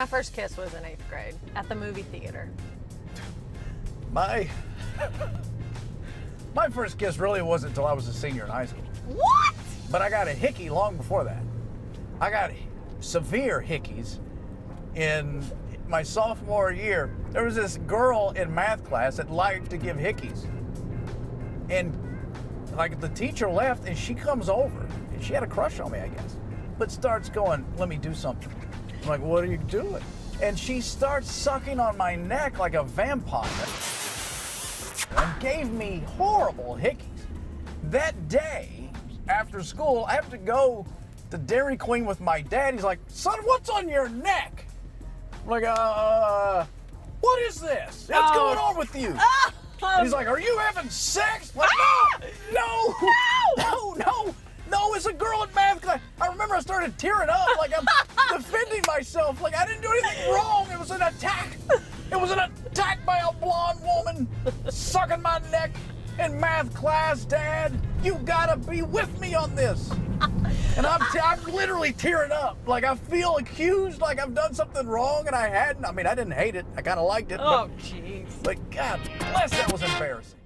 My first kiss was in eighth grade at the movie theater. My my first kiss really wasn't until I was a senior in high school. What? But I got a hickey long before that. I got severe hickeys in my sophomore year. There was this girl in math class that liked to give hickeys. And like the teacher left and she comes over and she had a crush on me, I guess. But starts going, let me do something. I'm like, what are you doing? And she starts sucking on my neck like a vampire and gave me horrible hickeys. That day, after school, I have to go to Dairy Queen with my dad. He's like, son, what's on your neck? I'm like, uh, what is this? What's Oh. going on with you? Oh, He's like, are you having sex? Like, no, no, no, no, no, it's a girl in math class. I remember I started tearing up, like I'm myself, like I didn't do anything wrong. It was an attack. It was an attack by a blonde woman sucking my neck in math class, Dad. You gotta be with me on this. And I'm, t- I'm literally tearing up. Like I feel accused, like I've done something wrong, and I hadn't. I mean, I didn't hate it. I kind of liked it. oh, But, jeez. but God bless, that was embarrassing.